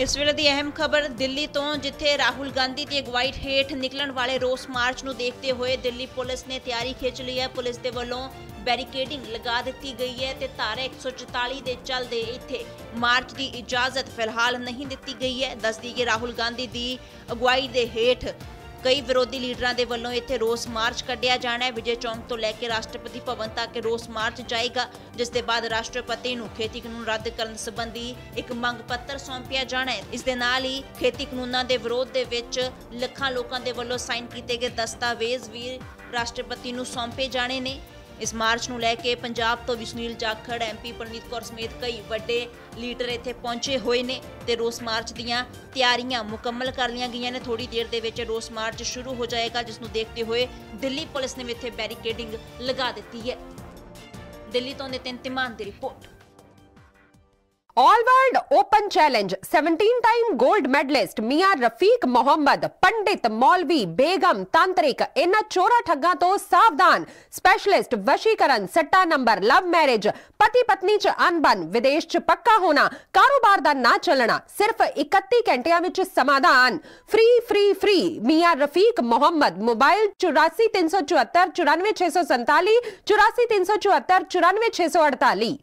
ਇਸ ਵੇਲੇ ਦੀ ਅਹਿਮ ਖਬਰ ਦਿੱਲੀ ਤੋਂ, ਜਿੱਥੇ ਰਾਹੁਲ ਗਾਂਧੀ ਦੀ ਅਗਵਾਈ ਹੇਠ ਨਿਕਲਣ ਵਾਲੇ ਰੋਸ ਮਾਰਚ ਨੂੰ ਦੇਖਦੇ ਹੋਏ ਦਿੱਲੀ ਪੁਲਿਸ ਨੇ ਤਿਆਰੀ ਖਿੱਚ ਲਈ ਹੈ। ਪੁਲਿਸ ਦੇ ਵੱਲੋਂ ਬੈਰੀਕੇਡਿੰਗ ਲਗਾ ਦਿੱਤੀ ਗਈ ਹੈ ਤੇ ਧਾਰਾ 144 ਦੇ ਚੱਲਦੇ ਇੱਥੇ ਮਾਰਚ ਦੀ ਇਜਾਜ਼ਤ ਫਿਲਹਾਲ ਨਹੀਂ ਦਿੱਤੀ ਗਈ ਹੈ। ਦੱਸਦੀ ਕਿ ਰਾਹੁਲ ਗਾਂਧੀ ਦੀ ਅਗਵਾਈ ਦੇ ਹੇਠ ਕਈ ਵਿਰੋਧੀ ਲੀਡਰਾਂ ਦੇ ਵੱਲੋਂ ਇੱਥੇ ਰੋਸ ਮਾਰਚ ਕੱਢਿਆ ਜਾਣਾ ਹੈ। ਵਿਜੇ ਚੌਂਕ ਤੋਂ ਲੈ ਕੇ ਰਾਸ਼ਟਰਪਤੀ ਭਵਨ ਤੱਕ ਰੋਸ ਮਾਰਚ ਜਾਏਗਾ, ਜਿਸ ਦੇ ਬਾਅਦ ਰਾਸ਼ਟਰਪਤੀ ਨੂੰ ਖੇਤੀ ਕਾਨੂੰਨ ਰੱਦ ਕਰਨ ਸੰਬੰਧੀ ਇੱਕ ਮੰਗ ਪੱਤਰ ਸੌਂਪਿਆ ਜਾਣਾ ਹੈ। ਇਸ ਦੇ ਨਾਲ ਹੀ ਖੇਤੀ ਕਾਨੂੰਨਾਂ ਦੇ ਵਿਰੋਧ ਦੇ ਵਿੱਚ ਲੱਖਾਂ ਲੋਕਾਂ ਦੇ ਵੱਲੋਂ ਸਾਈਨ ਕੀਤੇ ਗਏ ਦਸਤਾਵੇਜ਼ ਵੀ ਰਾਸ਼ਟਰਪਤੀ ਨੂੰ ਸੌਂਪੇ ਜਾਣੇ ਨੇ। ਇਸ ਮਾਰਚ ਨੂੰ ਲੈ ਕੇ ਪੰਜਾਬ ਤੋਂ ਵੀ ਸੁਨੀਲ ਜਾਖੜ ਐਮਪੀ ਪਰਨੀਤ ਕੌਰ ਸਮੇਤ ਕਈ ਵੱਡੇ ਲੀਡਰ ਇੱਥੇ ਪਹੁੰਚੇ ਹੋਏ ਨੇ ਤੇ ਰੋਸ ਮਾਰਚ ਦੀਆਂ ਤਿਆਰੀਆਂ ਮੁਕੰਮਲ ਕਰ ਲਈਆਂ ਗਈਆਂ ਨੇ। ਥੋੜੀ ਦੇਰ ਦੇ ਵਿੱਚ ਰੋਸ ਮਾਰਚ ਸ਼ੁਰੂ ਹੋ ਜਾਏਗਾ, ਜਿਸ ਨੂੰ ਦੇਖਦੇ ਹੋਏ ਦਿੱਲੀ ਪੁਲਿਸ ਨੇ ਵੀ ਇੱਥੇ ਬੈਰੀਕੇਡਿੰਗ ਲਗਾ ਦਿੱਤੀ ਹੈ। ਦਿੱਲੀ ਤੋਂ ਨਿਤਿਨ ਤਿਮਾਨ ਦੀ report. All world open challenge 17 time gold medalist Miyan Rafiq Mohammad पंडित मौलवी बेगम तांत्रिक इन चोरा ठगा तो सावधान स्पेशलिस्ट वशीकरण सट्टा नंबर लव मैरिज पति पत्नी च अनबन विदेश च पक्का होना कारोबार का ना चलना सिर्फ़ 31 चौहत्तर चौरानवे ਸਮਾਧਾਨ सौ संताली चौरासी तीन सौ चौहत्तर चौरानवे 8434494647 सौ अड़ताली